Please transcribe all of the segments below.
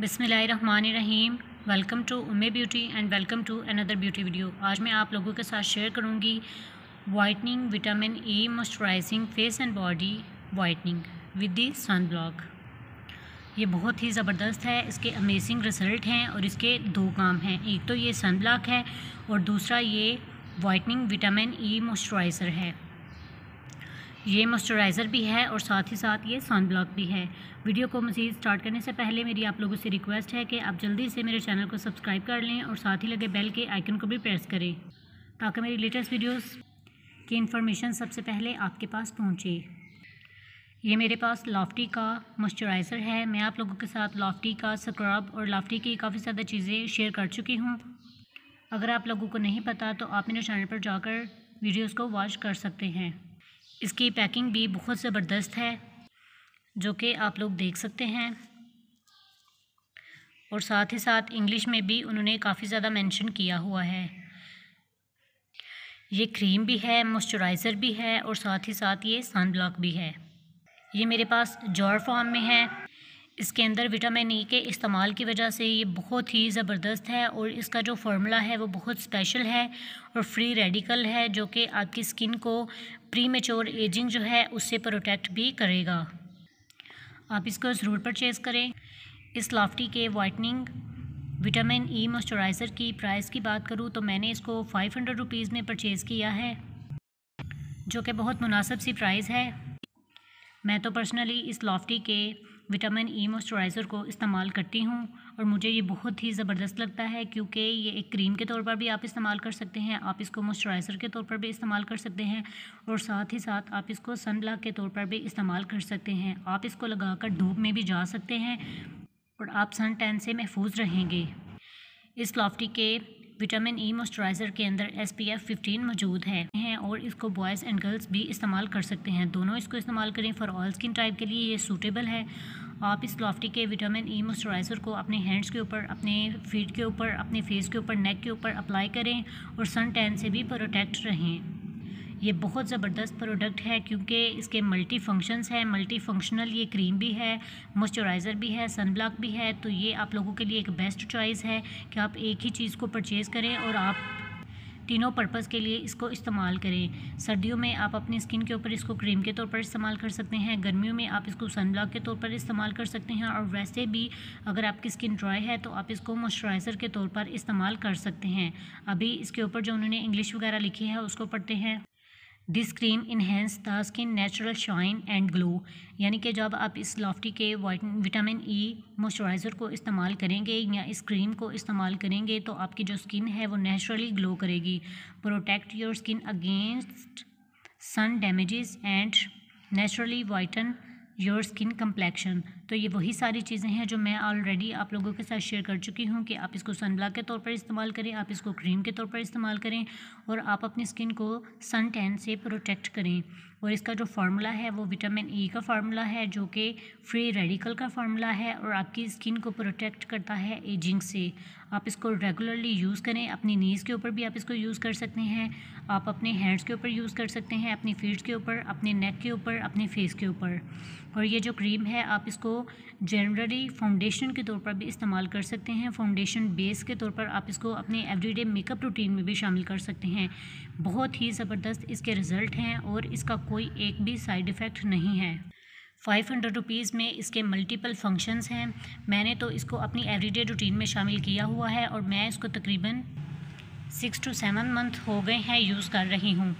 बिसमीम welcome to Umme beauty and welcome to another beauty video. आज मैं आप लोगों के साथ शेयर करूँगी whitening vitamin E moisturising face and body whitening with the sunblock ये बहुत ही ज़बरदस्त है, इसके अमेजिंग रिज़ल्ट हैं और इसके दो काम हैं। एक तो ये सन ब्लॉक है और दूसरा ये वाइटनिंग विटामिन ई मॉइस्चराइज़र है। ये मॉइस्चराइज़र भी है और साथ ही साथ ये सन ब्लॉक भी है। वीडियो को मज़ीद स्टार्ट करने से पहले मेरी आप लोगों से रिक्वेस्ट है कि आप जल्दी से मेरे चैनल को सब्सक्राइब कर लें और साथ ही लगे बेल के आइकन को भी प्रेस करें, ताकि मेरी लेटेस्ट वीडियोस की इन्फॉर्मेशन सबसे पहले आपके पास पहुँचे। ये मेरे पास लाफ्टी का मॉइस्चराइज़र है। मैं आप लोगों के साथ लाफ्टी का स्क्रब और लाफ्टी की काफ़ी ज़्यादा चीज़ें शेयर कर चुकी हूँ। अगर आप लोगों को नहीं पता तो आप मेरे चैनल पर जाकर वीडियोज़ को वॉच कर सकते हैं। इसकी पैकिंग भी बहुत ज़बरदस्त है, जो कि आप लोग देख सकते हैं। और साथ ही साथ इंग्लिश में भी उन्होंने काफ़ी ज़्यादा मेंशन किया हुआ है। ये क्रीम भी है, मॉइस्चराइज़र भी है और साथ ही साथ ये सन ब्लॉक भी है। ये मेरे पास जॉर फॉर्म में है। इसके अंदर विटामिन ई के इस्तेमाल की वजह से ये बहुत ही ज़बरदस्त है और इसका जो फार्मूला है वो बहुत स्पेशल है और फ्री रेडिकल है, जो कि आपकी स्किन को प्री मेच्योर एजिंग जो है उससे प्रोटेक्ट भी करेगा। आप इसको ज़रूर परचेज़ करें। इस लाफ्टी के वाइटनिंग विटामिन ई मॉइस्चराइज़र की प्राइस की बात करूँ तो मैंने इसको फ़ाइव हंड्रेड रुपीज़ में परचेज़ किया है, जो कि बहुत मुनासिब सी प्राइस है। मैं तो पर्सनली इस लाफ्टी के विटामिन ई मॉइस्चराइज़र को इस्तेमाल करती हूँ और मुझे ये बहुत ही ज़बरदस्त लगता है क्योंकि ये एक क्रीम के तौर पर भी आप इस्तेमाल कर सकते हैं, आप इसको मॉइस्चराइज़र के तौर पर भी इस्तेमाल कर सकते हैं और साथ ही साथ आप इसको सन ब्लॉक के तौर पर भी इस्तेमाल कर सकते हैं। आप इसको लगाकर धूप में भी जा सकते हैं और आप सन टैन से महफूज रहेंगे। इस लॉफ्टी के विटामिन ई मॉइस्चराइज़र के अंदर एस पी एफ़ फिफ्टीन मौजूद है, हैं और इसको बॉयज़ एंड गर्ल्स भी इस्तेमाल कर सकते हैं। दोनों इसको इस्तेमाल करें फॉर ऑल स्किन टाइप के लिए ये सूटेबल है। आप इस लॉफ्टी के विटामिन ई मॉइस्चराइज़र को अपने हैंड्स के ऊपर, अपने फीट के ऊपर, अपने फेस के ऊपर नेक के ऊपर अप्लाई करें और सन टैन से भी प्रोटेक्ट रहें। ये बहुत ज़बरदस्त प्रोडक्ट है क्योंकि इसके मल्टी फ़ंक्शंस हैं मल्टी फंक्शनल ये क्रीम भी है मॉइस्चराइज़र भी है सन ब्लॉक भी है तो ये आप लोगों के लिए एक बेस्ट चॉइस है कि आप एक ही चीज़ को परचेज़ करें और आप तीनों पर्पज़ के लिए इसको इस्तेमाल करें। सर्दियों में आप अपनी स्किन के ऊपर इसको क्रीम के तौर पर इस्तेमाल कर सकते हैं, गर्मियों में आप इसको सन ब्लॉक के तौर पर इस्तेमाल कर सकते हैं और वैसे भी अगर आपकी स्किन ड्राई है तो आप इसको मॉइस्चराइज़र के तौर पर इस्तेमाल कर सकते हैं। अभी इसके ऊपर जो उन्होंने इंग्लिश वगैरह लिखी है उसको पढ़ते हैं। This cream enhance the skin natural shine and glow यानी कि जब आप इस लॉफ्टी के विटामिन ई मॉइस्चराइज़र को इस्तेमाल करेंगे या इस क्रीम को इस्तेमाल करेंगे तो आपकी जो स्किन है वो नेचुरली ग्लो करेगी। Protect your skin against sun damages and naturally whiten your skin complexion तो ये वही सारी चीज़ें हैं जो मैं ऑलरेडी आप लोगों के साथ शेयर कर चुकी हूँ कि आप इसको सन ब्लॉक के तौर पर इस्तेमाल करें, आप इसको क्रीम के तौर पर इस्तेमाल करें और आप अपनी स्किन को सन टैन से प्रोटेक्ट करें। और इसका जो फार्मूला है वो विटामिन ई e का फार्मूला है जो कि फ्री रेडिकल का फार्मूला है और आपकी स्किन को प्रोटेक्ट करता है एजिंग से। आप इसको रेगुलरली यूज़ करें, अपनी नीज़ के ऊपर भी आप इसको यूज़ कर सकते हैं, आप अपने हैंड्स के ऊपर यूज़ कर सकते हैं, अपनी फीट्स के ऊपर, अपने नेक के ऊपर, अपने फेस के ऊपर। और ये जो क्रीम है आप इसको जनरली फाउंडेशन के तौर पर भी इस्तेमाल कर सकते हैं। फाउंडेशन बेस के तौर पर आप इसको अपने एवरीडे मेकअप रूटीन में भी शामिल कर सकते हैं। बहुत ही ज़बरदस्त इसके रिज़ल्ट हैं और इसका कोई एक भी साइड इफ़ेक्ट नहीं है। फ़ाइव हंड्रेड रुपीज़ में इसके मल्टीपल फ़ंक्शंस हैं। मैंने तो इसको अपनी एवरीडे रूटीन में शामिल किया हुआ है और मैं इसको तकरीबन सिक्स टू सेवन मंथ हो गए हैं यूज़ कर रही हूँ।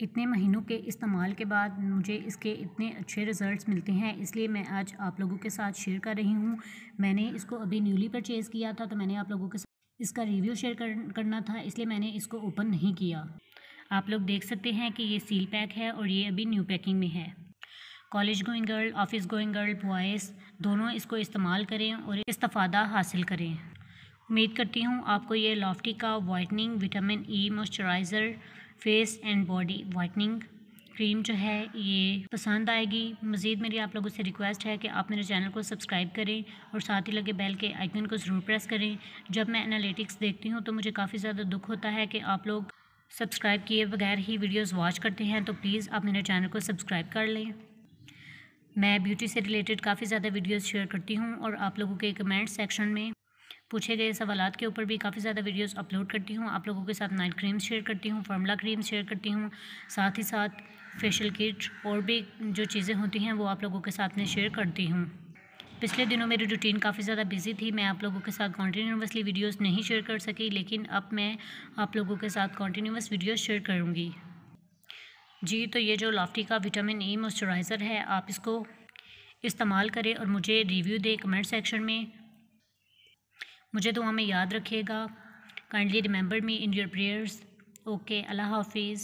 इतने महीनों के इस्तेमाल के बाद मुझे इसके इतने अच्छे रिज़ल्ट्स मिलते हैं इसलिए मैं आज आप लोगों के साथ शेयर कर रही हूँ। मैंने इसको अभी न्यूली परचेज़ किया था तो मैंने आप लोगों के साथ इसका रिव्यू शेयर कर, करना था इसलिए मैंने इसको ओपन नहीं किया। आप लोग देख सकते हैं कि ये सील पैक है और ये अभी न्यू पैकिंग में है। College going girl office going girl boys दोनों इसको इस्तेमाल करें और इस्तफ़ादा हासिल करें। उम्मीद करती हूँ आपको ये लॉफ्टी का whitening vitamin E moisturiser face and body whitening cream जो है ये पसंद आएगी। मज़ीद मेरी आप लोगों से रिक्वेस्ट है कि आप मेरे चैनल को सब्सक्राइब करें और साथ ही लगे बेल के आइकन को ज़रूर प्रेस करें। जब मैं एनालिटिक्स देखती हूँ तो मुझे काफ़ी ज़्यादा दुख होता है कि आप लोग सब्सक्राइब किए बगैर ही वीडियोस वॉच करते हैं तो प्लीज़ आप मेरे चैनल को सब्सक्राइब कर लें। मैं ब्यूटी से रिलेटेड काफ़ी ज़्यादा वीडियोस शेयर करती हूँ और आप लोगों के कमेंट सेक्शन में पूछे गए सवाल के ऊपर भी काफ़ी ज़्यादा वीडियोस अपलोड करती हूँ। आप लोगों के साथ नाइट क्रीम्स शेयर करती हूँ, फार्मूला क्रीम्स शेयर करती हूँ, साथ ही साथ फेशियल किट और भी जो चीज़ें होती हैं वो आप लोगों के साथ में शेयर करती हूँ। पिछले दिनों मेरी रूटीन काफ़ी ज़्यादा बिज़ी थी। मैं आप लोगों के साथ कॉन्टीन्यूसली वीडियोस नहीं शेयर कर सकी, लेकिन अब मैं आप लोगों के साथ कॉन्टीन्यूस वीडियोस शेयर करूँगी। जी तो ये जो लाफ्टी का विटामिन ई मॉइस्चराइज़र है, आप इसको इस्तेमाल करें और मुझे रिव्यू दें कमेंट सेक्शन में। मुझे दुआ में याद रखिएगा kindly remember me in your prayers okay अल्लाह हाफिज़